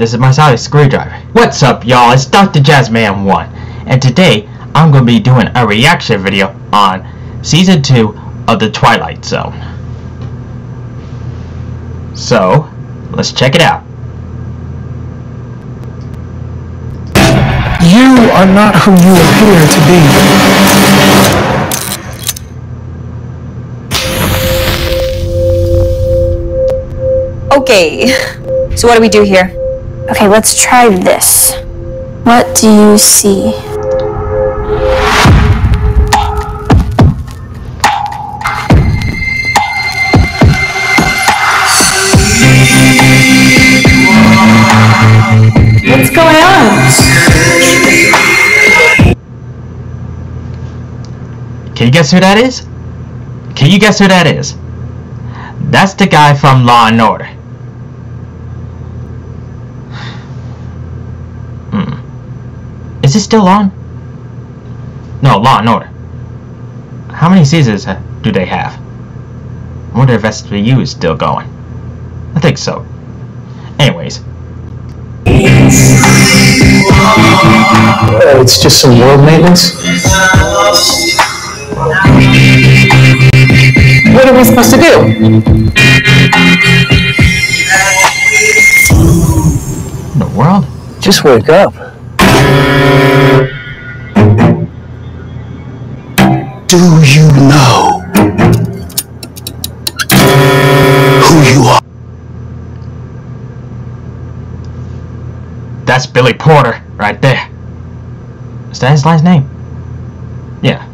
this is my sonic screwdriver. What's up y'all, it's Dr. Jazzman1, and today I'm going to be doing a reaction video on Season 2 of The Twilight Zone. So, let's check it out. You are not who you appear to be. Okay, so what do we do here? Okay, let's try this. What do you see? What's going on? Can you guess who that is? Can you guess who that is? That's the guy from Law and Order. Is it still on? No, Law and Order. How many seasons do they have? I wonder if SVU is still going. I think so. Anyways, Uh, it's just some world maintenance. What are we supposed to do? in the world? Just wake up. Do you know who you are? That's Billy Porter right there. Is that his last name? Yeah.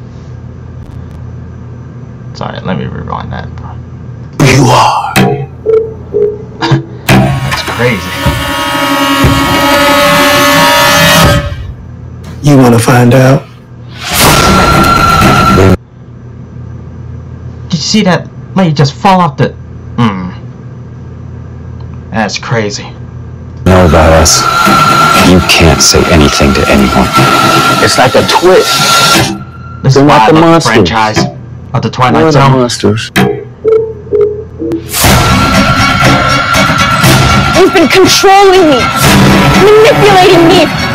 Sorry, let me rewind that. You are? That's crazy. You want to find out? Did you see that lady just fall off the... Hmm. That's crazy. know about us. You can't say anything to anyone. It's like a twist. This They're is why not the love the monsters. franchise of the Twilight What are Zone. monsters? You've been controlling me, manipulating me.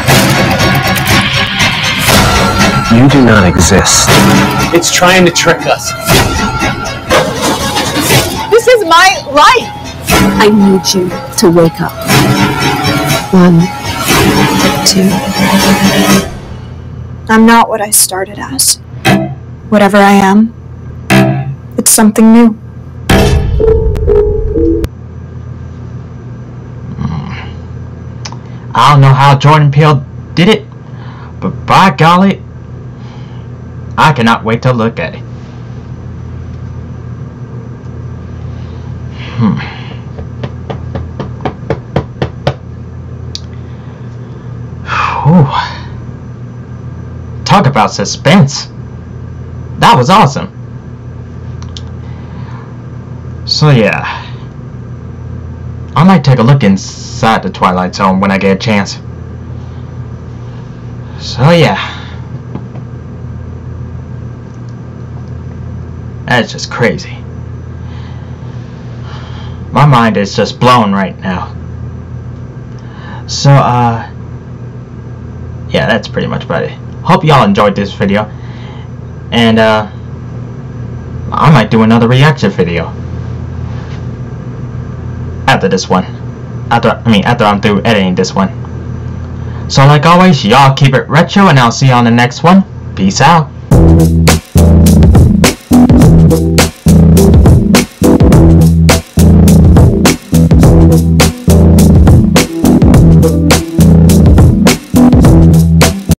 You do not exist. It's trying to trick us. This is my life! I need you to wake up. One, two. I'm not what I started as. Whatever I am, it's something new. I don't know how Jordan Peele did it, but by golly, I cannot wait to look at it. Hmm. Whew. Talk about suspense. That was awesome. So yeah. I might take a look inside the Twilight Zone when I get a chance. So yeah. That's just crazy. My mind is just blown right now. So uh yeah, that's pretty much about it. Hope y'all enjoyed this video. And uh I might do another reaction video after this one. After I mean after I'm through editing this one. So like always, y'all keep it retro and I'll see you on the next one. Peace out.